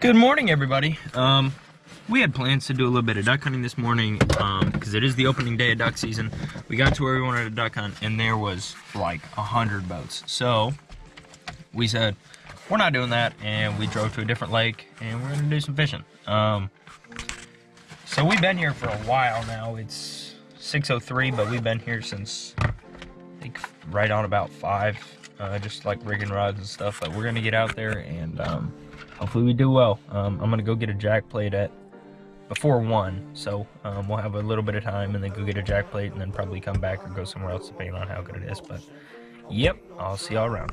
Good morning, everybody. Um, we had plans to do a little bit of duck hunting this morning because it is the opening day of duck season. We got to where we wanted to duck hunt, and there was like a hundred boats. So we said we're not doing that, and we drove to a different lake, and we're gonna do some fishing. Um, so we've been here for a while now. It's 6:03, but we've been here since I think right on about five, uh, just like rigging rods and stuff. But we're gonna get out there and um, hopefully we do well. Um, I'm gonna go get a jack plate at before one, so um, we'll have a little bit of time and then go get a jack plate and then probably come back or go somewhere else depending on how good it is. But yep, I'll see y'all around.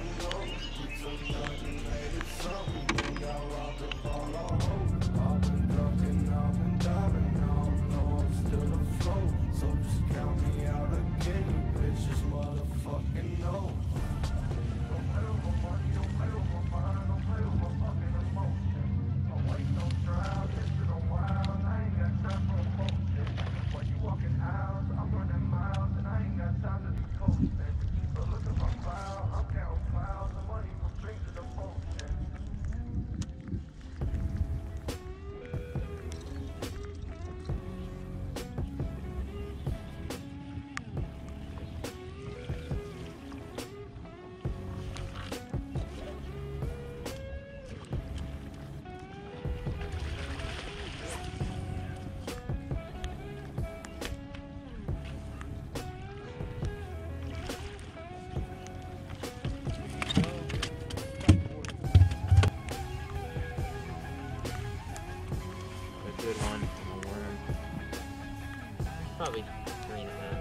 Probably not three and a uh, half.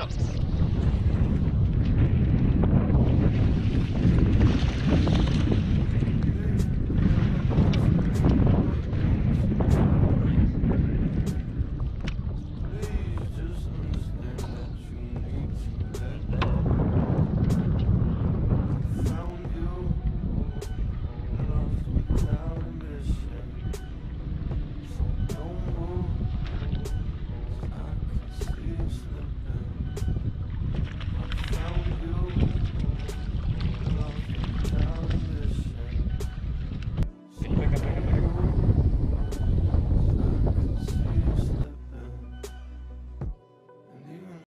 Up.